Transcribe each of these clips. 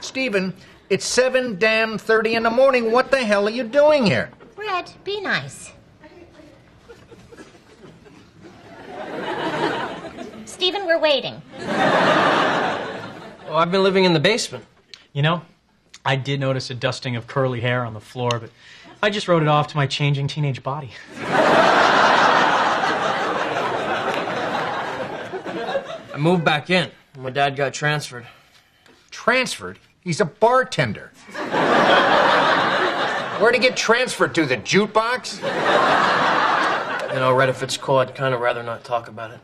Steven, it's 7 damn 30 in the morning. What the hell are you doing here? Red, be nice. Steven, we're waiting. Well, I've been living in the basement. You know, I did notice a dusting of curly hair on the floor, but I just wrote it off to my changing teenage body. I moved back in. when My dad got transferred. Transferred? He's a bartender. Where'd he get transferred to? The jukebox? You know, Red, if it's cool, I'd kind of rather not talk about it.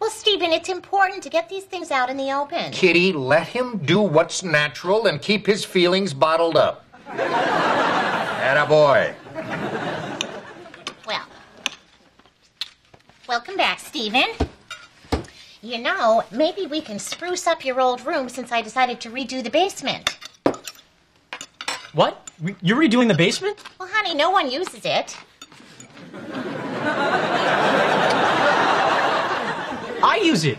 Well, Steven, it's important to get these things out in the open. Kitty, let him do what's natural and keep his feelings bottled up. a boy. Well, welcome back, Steven. You know, maybe we can spruce up your old room since I decided to redo the basement. What? You're redoing the basement? Well, honey, no one uses it. I use it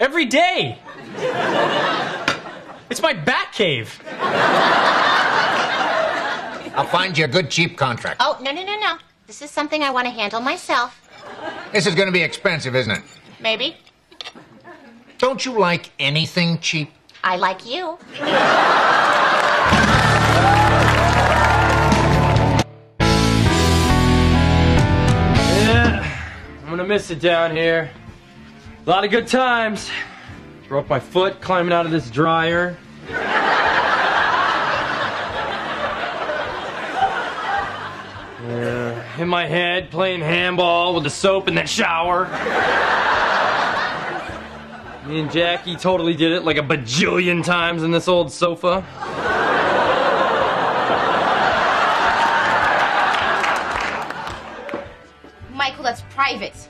every day. It's my bat cave. I'll find you a good cheap contract. Oh, no, no, no, no. This is something I want to handle myself. This is going to be expensive, isn't it? Maybe. Don't you like anything cheap? I like you. Yeah, I'm gonna miss it down here. A lot of good times. Broke my foot climbing out of this dryer. Hit my head playing handball with the soap in that shower. Me and Jackie totally did it like a bajillion times in this old sofa. Michael, that's private.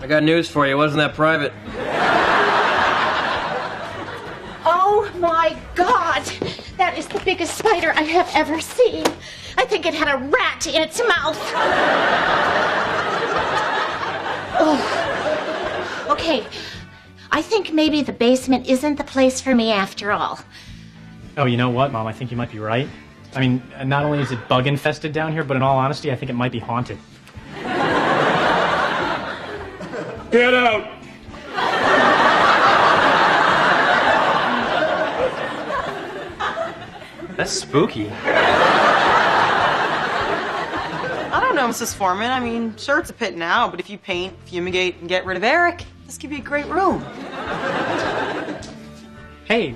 I got news for you. It wasn't that private. Oh my god! That is the biggest spider I have ever seen. I think it had a rat in its mouth. oh. Okay. I think maybe the basement isn't the place for me after all. Oh, you know what, Mom? I think you might be right. I mean, not only is it bug infested down here, but in all honesty, I think it might be haunted. Get out! That's spooky. I don't know, Mrs. Forman. I mean, sure, it's a pit now, but if you paint, fumigate, and get rid of Eric, this could be a great room. Hey,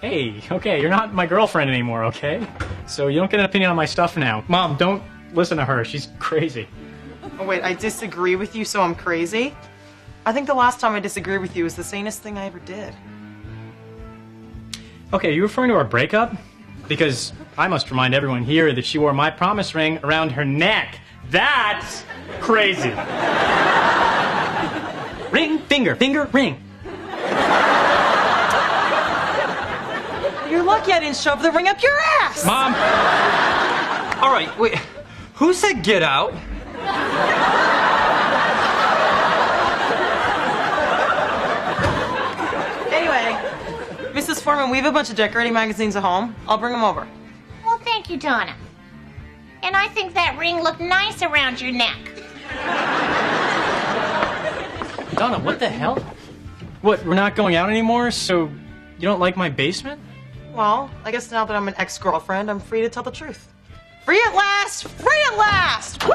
hey, okay, you're not my girlfriend anymore, okay? So you don't get an opinion on my stuff now. Mom, don't listen to her. She's crazy. Oh, wait, I disagree with you, so I'm crazy? I think the last time I disagreed with you was the sanest thing I ever did. Okay, are you referring to our breakup? Because I must remind everyone here that she wore my promise ring around her neck. That's crazy. ring, finger, finger, ring. You're lucky I didn't shove the ring up your ass! Mom, All right, wait. Who said get out? Anyway, Mrs. Forman, we have a bunch of decorating magazines at home. I'll bring them over. Well, thank you, Donna. And I think that ring looked nice around your neck. Donna, what the hell? What, we're not going out anymore, so you don't like my basement? Well, I guess now that I'm an ex girlfriend, I'm free to tell the truth. Free at last! Free at last! Woo!